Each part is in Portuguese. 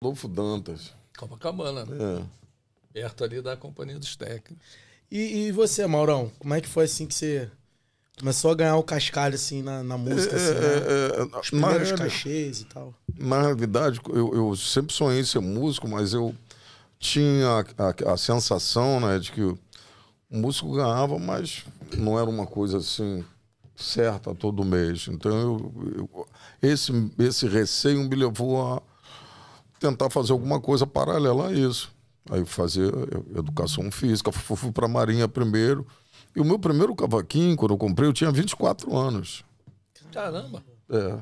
Rodolfo Dantas. Copacabana, né? É. perto ali da Companhia dos Técnicos. E, e você, Maurão? Como é que foi assim que você começou a ganhar o cascalho assim na, na música? assim, né? É, é, Os primeiros reali- cachês e tal. na realidade, eu, eu sempre sonhei em ser músico, mas eu tinha a, a sensação né, de que o músico ganhava, mas não era uma coisa assim certa todo mês. Então, eu, eu- esse, esse receio me levou a tentar fazer alguma coisa paralela a isso. Aí fazer educação física, fui, para a Marinha primeiro. E o meu primeiro cavaquinho, quando eu comprei, eu tinha 24 anos. Caramba! É.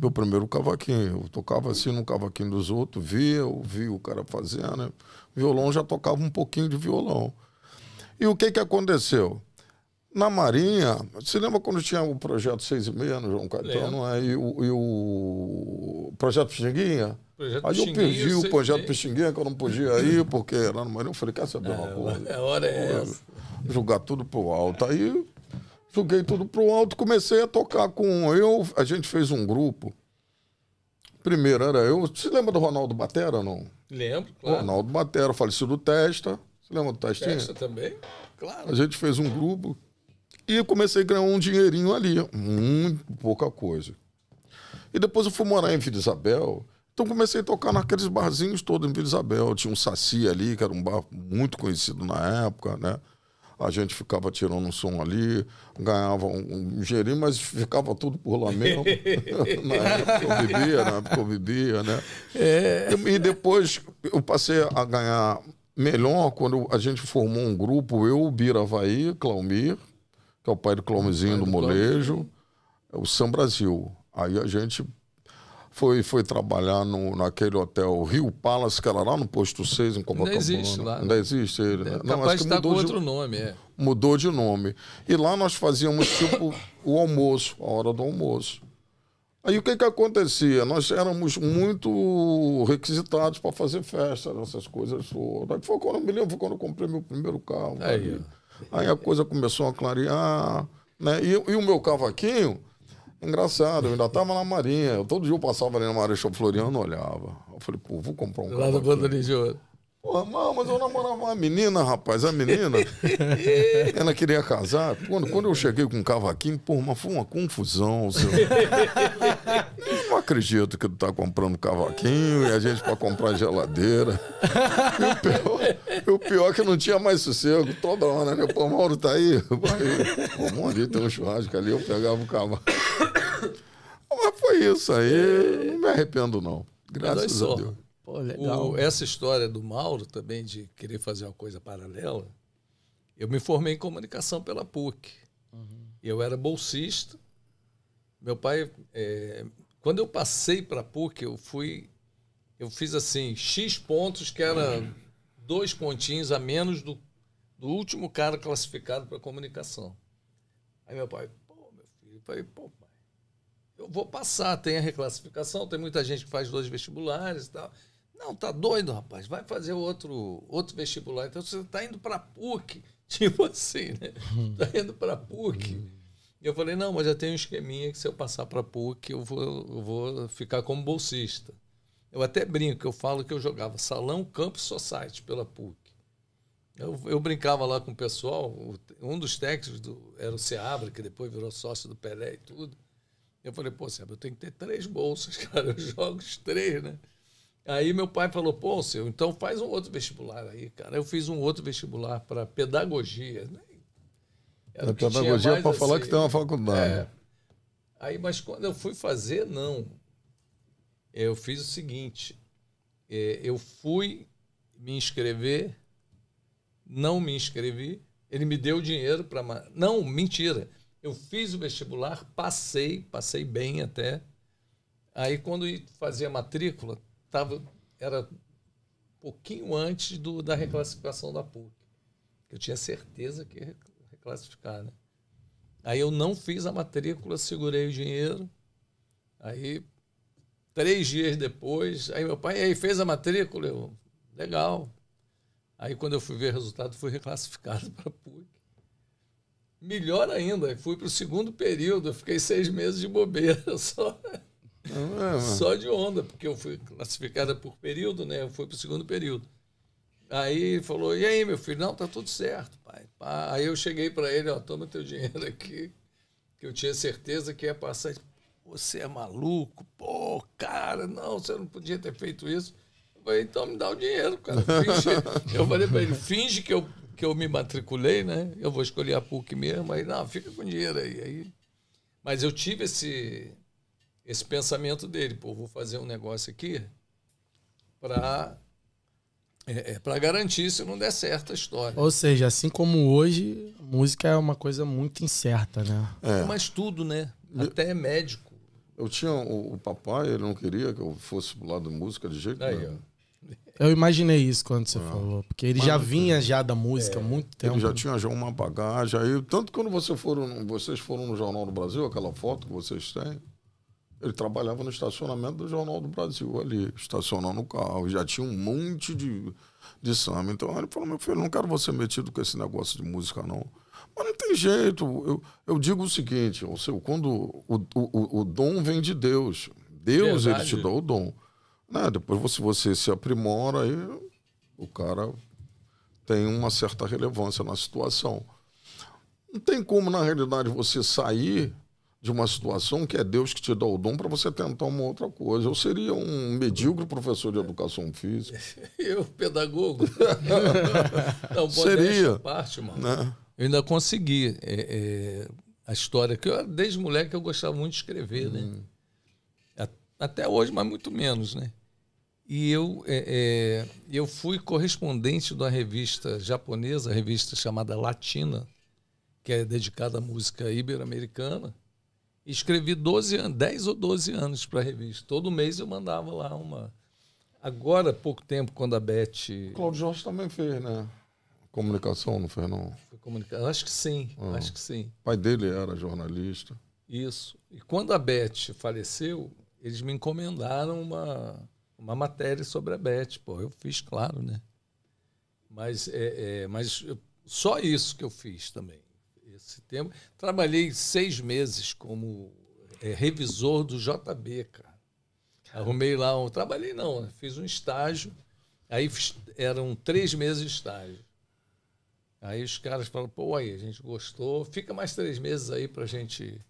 Meu primeiro cavaquinho. Eu tocava assim no cavaquinho dos outros, via, ouvia o cara fazendo. Né? Violão já tocava um pouquinho de violão. E o que que aconteceu? Na Marinha, você lembra quando tinha o projeto 6 e meia no João Caetano? É, e, o, e o projeto Pixinguinha? Projeto Aí eu perdi o projeto. Pixinguinha, que eu não podia ir, porque lá no Marinha eu falei, quer saber uma coisa? A hora é essa. jogar tudo pro alto. Aí joguei tudo pro alto, comecei a tocar com eu. A gente fez um grupo. Primeiro era eu. Você lembra do Ronaldo Batera, não? Lembro, claro. Ronaldo Batera, falecido Testa. Você lembra do Testinha? Festa também? Claro. A gente fez um grupo e comecei a ganhar um dinheirinho ali. Muito pouca coisa. E depois eu fui morar em Vila Isabel. Então comecei a tocar naqueles barzinhos todos em Vila Isabel. Tinha um Saci ali, que era um bar muito conhecido na época, né? A gente ficava tirando um som ali, ganhava um, um mas ficava tudo por lá mesmo. na época eu bebia, na época eu bebia, né? E, e depois eu passei a ganhar melhor quando a gente formou um grupo, eu, o Biravaí, Claumir, que é o pai do Claumizinho do molejo, o São Brasil. Aí a gente foi, foi trabalhar no, naquele hotel Rio Palace, que era lá no posto 6, em Copacabana. existe lá, né? Ainda existe ele, né? É, Não, capaz de estar com mudou de- outro nome, é. mudou de nome. E lá nós fazíamos tipo o almoço, a hora do almoço. Aí o que que acontecia? Nós éramos muito requisitados para fazer festa, essas coisas todas. Foi quando eu me lembro foi quando eu comprei meu primeiro carro. Aí, Aí, a coisa começou a clarear, né? E, e o meu cavaquinho, engraçado, eu ainda estava na Marinha. Eu, todo dia eu passava ali na Marechal Floriano, olhava. Eu falei, pô, vou comprar um Lá no. Bandolim de Ouro. Porra, mas, mas eu namorava uma menina, rapaz. A menina, ela queria casar. Quando, quando eu cheguei com um cavaquinho, porra, mas foi uma confusão. seu. Acredito que tu tá comprando cavaquinho e a gente para comprar geladeira. E o pior, o pior é que não tinha mais sossego. Toda hora, né? Pô, Mauro tá aí. Vai. Pô, Mauro, ali tem um churrasco ali, eu pegava o cavaco. Mas foi isso aí. Não me arrependo, não. Graças a Deus. Pô, legal. o- essa história do Mauro também, de querer fazer uma coisa paralela, eu me formei em comunicação pela PUC. Eu era bolsista. Meu pai, é, quando eu passei para PUC, eu fui, eu fiz assim, X pontos, que era dois pontinhos a menos do, do último cara classificado para comunicação. Aí meu pai, pô, meu filho, eu falei, pô, pai, eu vou passar, tem a reclassificação, tem muita gente que faz dois vestibulares e tal. Não, tá doido, rapaz, vai fazer outro, outro vestibular. Então você tá indo para PUC, tipo assim, né? Tá indo para PUC. E eu falei, não, mas já tem um esqueminha que se eu passar para PUC, eu vou, eu vou ficar como bolsista. Eu até brinco, eu falo que eu jogava salão, campo e society pela PUC. Eu, eu brincava lá com o pessoal, um dos técnicos do, era o Seabra, que depois virou sócio do Pelé e tudo. Eu falei, pô, Seabra, eu tenho que ter três bolsas, cara, eu jogo os três, né? Aí meu pai falou, pô, seu, então faz um outro vestibular aí, cara. Eu fiz um outro vestibular para pedagogia. Né? Era A pedagogia é para falar assim, que tem uma faculdade. é. Aí, mas quando eu fui fazer, não. Eu fiz o seguinte: é, eu fui me inscrever, não me inscrevi, ele me deu dinheiro para. Não, mentira. Eu fiz o vestibular, passei, passei bem até. Aí, quando ia fazer a matrícula, tava, era um pouquinho antes do, da reclassificação da PUC. Eu tinha certeza que ia reclassificar, né? Aí eu não fiz a matrícula, segurei o dinheiro. Aí, três dias depois, aí meu pai, aí fez a matrícula? Eu, legal. Aí quando eu fui ver o resultado, fui reclassificado para PUC. Melhor ainda, fui para o segundo período, eu fiquei seis meses de bobeira só. É, Só de onda, porque eu fui classificada por período, né? Eu fui pro segundo período. Aí falou, e aí, meu filho? Não, tá tudo certo, Pá. Aí eu cheguei para ele, ó, toma teu dinheiro aqui, que eu tinha certeza que ia passar. Você é maluco? Pô, cara, não, você não podia ter feito isso. Eu falei, então me dá o dinheiro, cara. Finge. eu falei para ele, finge que eu, que eu me matriculei, né? Eu vou escolher a PUC mesmo. Aí, não, fica com dinheiro aí. aí. Mas eu tive esse, esse pensamento dele, pô, vou fazer um negócio aqui para é, é para garantir se não der certo a história. Ou seja, assim como hoje, música é uma coisa muito incerta, né? É. Mas tudo, né? Até médico. Eu tinha o, o papai, ele não queria que eu fosse pro lado da música de jeito nenhum. Eu imaginei isso quando você falou. Porque ele já vinha já da música há muito tempo. Ele já tinha já uma bagagem. Aí, tanto quando você foram, vocês foram no Jornal do Brasil, aquela foto que vocês têm, ele trabalhava no estacionamento do Jornal do Brasil ali, estacionando o carro. Já tinha um monte de, de samba. Então ele falou, meu filho, não quero você metido com esse negócio de música, não. Mas não tem jeito. Eu, eu digo o seguinte, o seu, quando o, o, o, dom vem de Deus. Deus, ele Verdade. te dá o dom. Né? Depois você, você se aprimora aí o cara tem uma certa relevância na situação. Não tem como, na realidade, você sair de uma situação que é Deus que te dá o dom para você tentar uma outra coisa. Eu seria um medíocre professor de educação física, Eu, pedagogo. não, Seria. parte, mano. né? Eu ainda consegui é, é, a história que eu desde moleque eu gostava muito de escrever, né? A- Até hoje, mas muito menos, né? E eu é, é, eu fui correspondente de uma revista japonesa, revista chamada Latina, que é dedicada à música ibero-americana. Escrevi 12 anos, 10 ou 12 anos para a revista. Todo mês eu mandava lá uma. Agora, pouco tempo, quando a Beth Cláudio Jorge também fez, né? Comunicação, não fez, não. foi acho que sim, acho que sim. O pai dele era jornalista. Isso. E quando a Beth faleceu, eles me encomendaram uma, uma matéria sobre a Beth. Pô, eu fiz, claro, né? Mas, é, é, mas só isso que eu fiz também. Esse tempo. Trabalhei seis meses como é, revisor do JB, cara. Arrumei lá um. Trabalhei não, né? fiz um estágio. Aí fiz- eram três meses de estágio. Aí os caras falaram, pô, aí, a gente gostou, fica mais três meses aí pra gente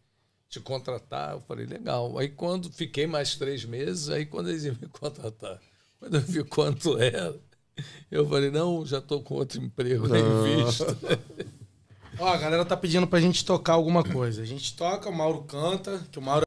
te contratar. Eu falei, legal. Aí quando fiquei mais três meses, aí quando eles iam me contratar, quando eu vi quanto era, eu falei, não, já tô com outro emprego em vista. Ó, a galera tá pedindo pra gente tocar alguma coisa. A gente toca, o Mauro canta, que o Mauro